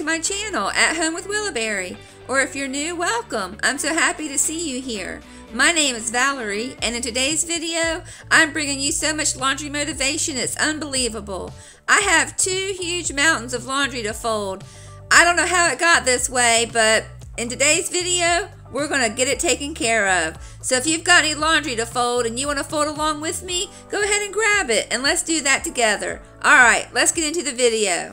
to my channel, At Home with Willow Berry. Or if you're new, welcome. I'm so happy to see you here. My name is Valerie, and in today's video, I'm bringing you so much laundry motivation, it's unbelievable. I have two huge mountains of laundry to fold. I don't know how it got this way, but in today's video, we're going to get it taken care of. So if you've got any laundry to fold and you want to fold along with me, go ahead and grab it, and let's do that together. All right, let's get into the video.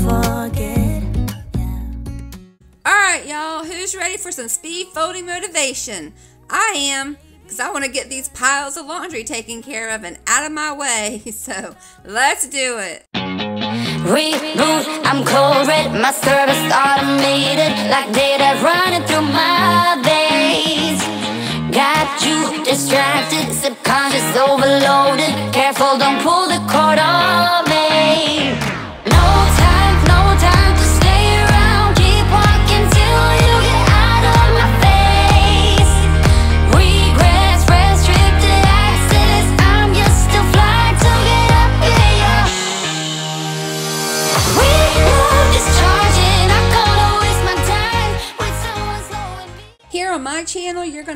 won't forget. Yeah. All right, y'all, who's ready for some speed folding motivation? I am, because I want to get these piles of laundry taken care of and out of my way. So let's do it. Reboot, I'm cold red, my service automated Like data running through my veins Got you distracted, subconscious overloaded Careful, don't pull the cord on me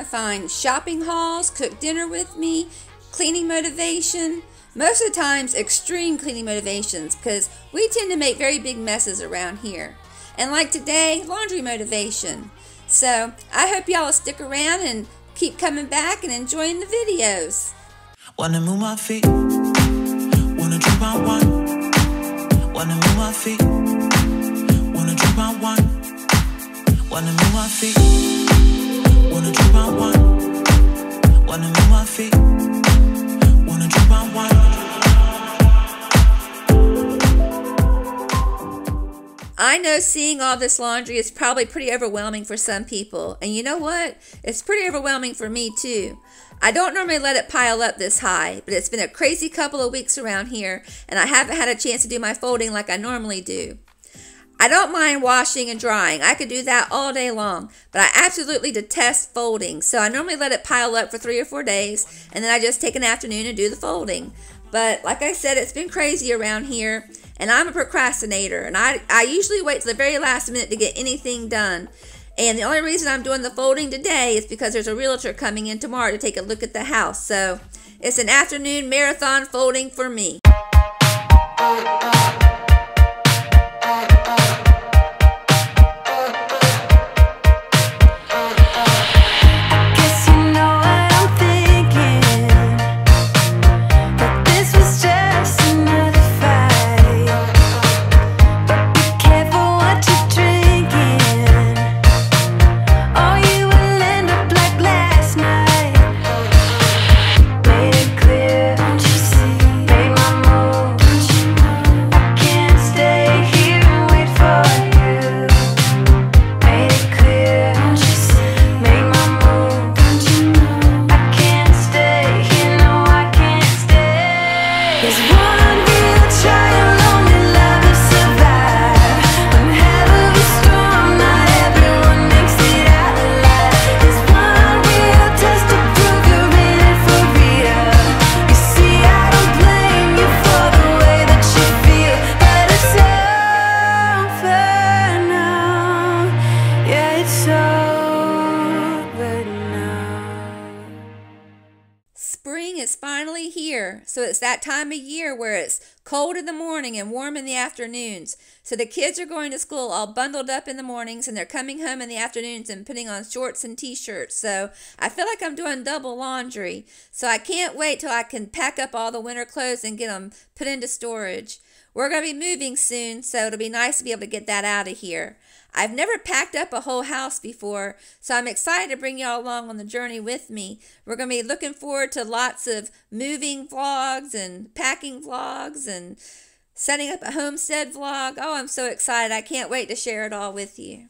to find shopping hauls, cook dinner with me, cleaning motivation, most of the times extreme cleaning motivations because we tend to make very big messes around here. And like today, laundry motivation. So I hope y'all stick around and keep coming back and enjoying the videos. Wanna move my feet, wanna drink my wine. Wanna move my feet, wanna drink my wine. Wanna move my feet, I know seeing all this laundry is probably pretty overwhelming for some people. And you know what? It's pretty overwhelming for me too. I don't normally let it pile up this high, but it's been a crazy couple of weeks around here, and I haven't had a chance to do my folding like I normally do. I don't mind washing and drying. I could do that all day long, but I absolutely detest folding. So I normally let it pile up for three or four days, and then I just take an afternoon and do the folding. But like I said, it's been crazy around here, and I'm a procrastinator, and I, I usually wait to the very last minute to get anything done. And the only reason I'm doing the folding today is because there's a realtor coming in tomorrow to take a look at the house. So it's an afternoon marathon folding for me. So it's that time of year where it's cold in the morning and warm in the afternoons. So the kids are going to school all bundled up in the mornings and they're coming home in the afternoons and putting on shorts and t shirts. So I feel like I'm doing double laundry. So I can't wait till I can pack up all the winter clothes and get them put into storage. We're going to be moving soon, so it'll be nice to be able to get that out of here. I've never packed up a whole house before, so I'm excited to bring y'all along on the journey with me. We're going to be looking forward to lots of moving vlogs and packing vlogs and setting up a homestead vlog. Oh, I'm so excited. I can't wait to share it all with you.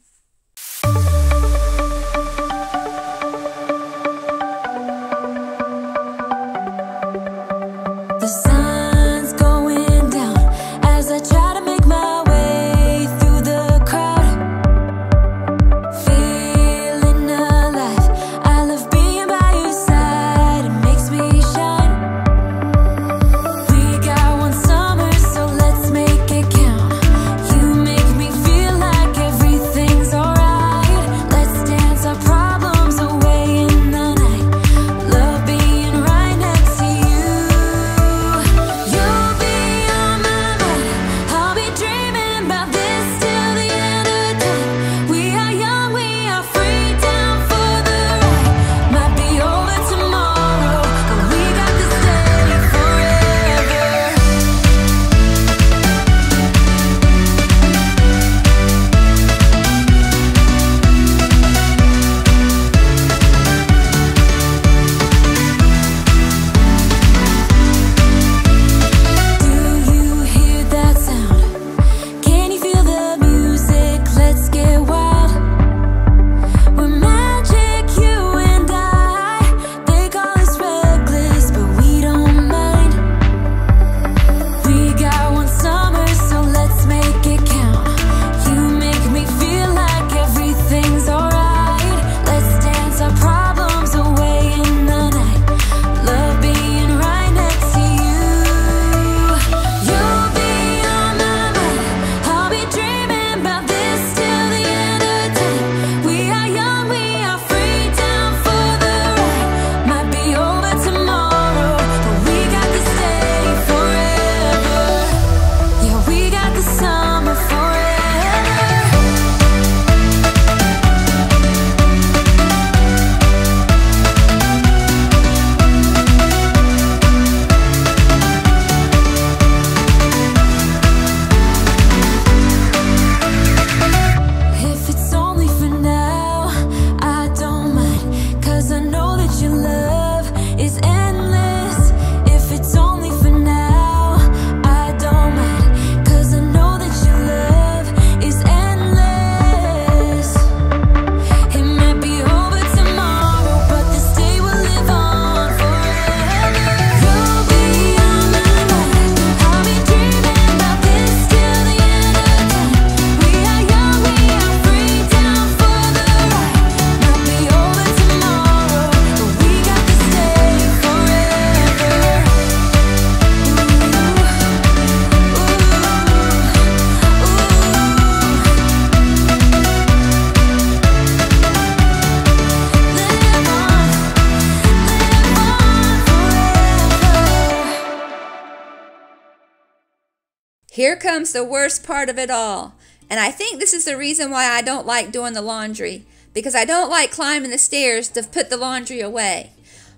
Here comes the worst part of it all. And I think this is the reason why I don't like doing the laundry. Because I don't like climbing the stairs to put the laundry away.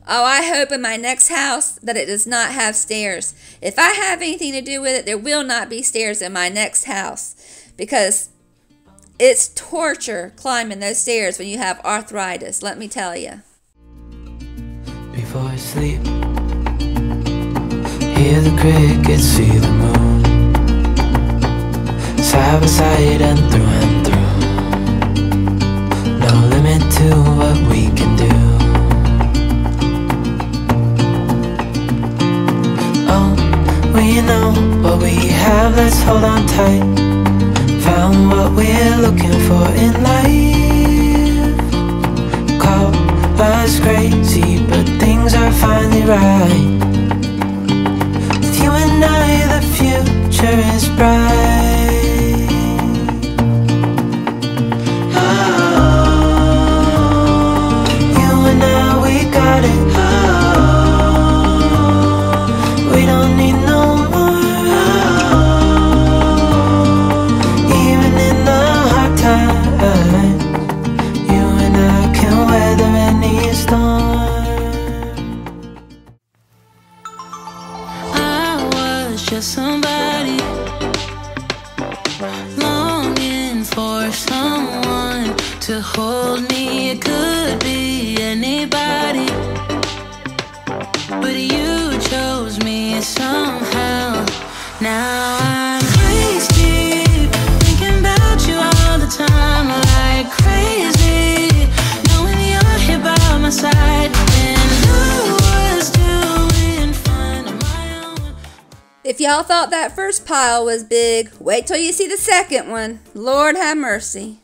Oh, I hope in my next house that it does not have stairs. If I have anything to do with it, there will not be stairs in my next house. Because it's torture climbing those stairs when you have arthritis, let me tell you. before I sleep. Hear the crickets, moon. Side by side and through and through. No limit to what we can do. Oh, we know what we have, let's hold on tight. Found what we're looking for in life call us crazy, but things are finally right. With you and I, the future is bright. If y'all thought that first pile was big, wait till you see the second one. Lord have mercy.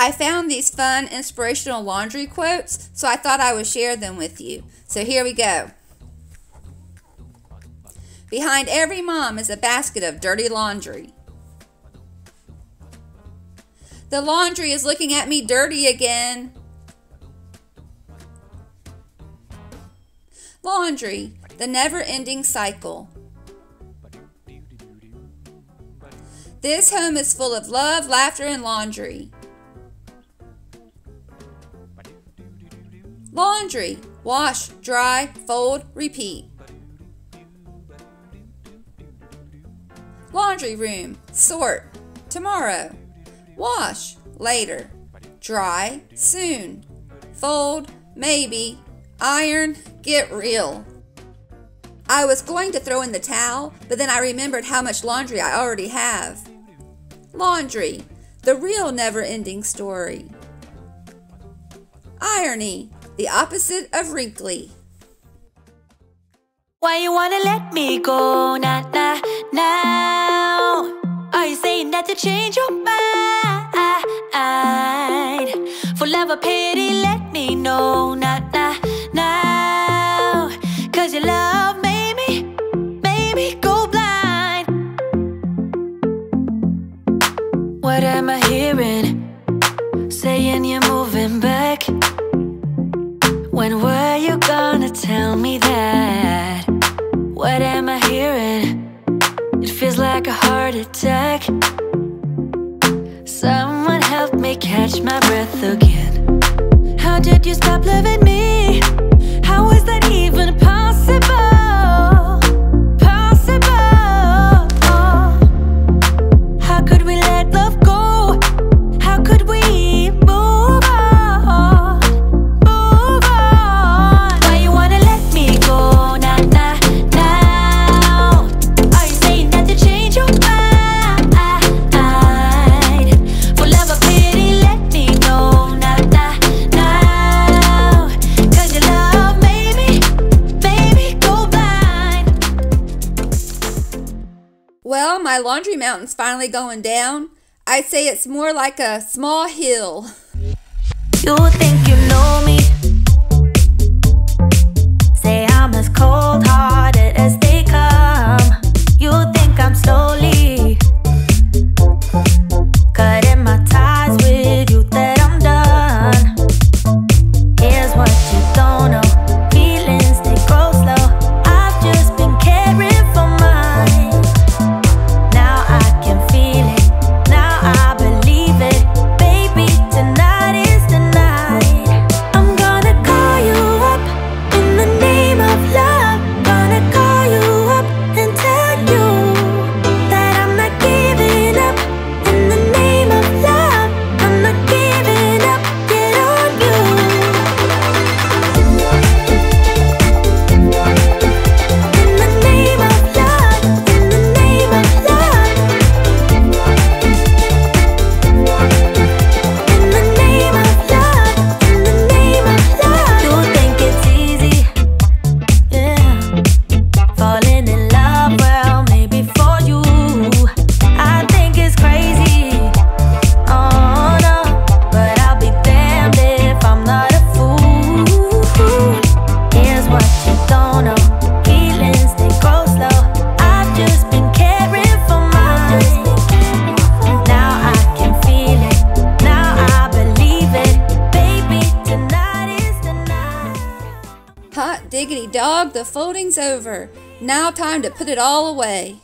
I found these fun, inspirational laundry quotes, so I thought I would share them with you. So here we go. Behind every mom is a basket of dirty laundry. The laundry is looking at me dirty again. Laundry, the never ending cycle. This home is full of love, laughter, and laundry. Laundry. Wash, dry, fold, repeat. Laundry room. Sort. Tomorrow. Wash. Later. Dry. Soon. Fold. Maybe. Iron. Get real. I was going to throw in the towel, but then I remembered how much laundry I already have. Laundry. The real never ending story. Irony, the opposite of wrinkly. Why you wanna let me go now, now, now? Are you saying that to change your mind? Again. How did you stop loving My laundry mountain's finally going down. I'd say it's more like a small hill. You think the folding's over. Now time to put it all away.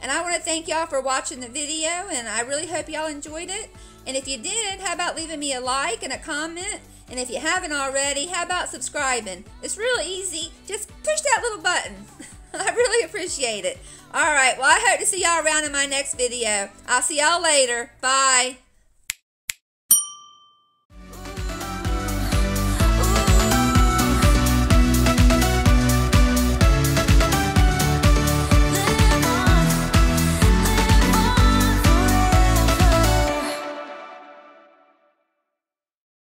And I want to thank y'all for watching the video, and I really hope y'all enjoyed it. And if you did, how about leaving me a like and a comment? And if you haven't already, how about subscribing? It's real easy. Just push that little button. I really appreciate it. All right, well, I hope to see y'all around in my next video. I'll see y'all later. Bye.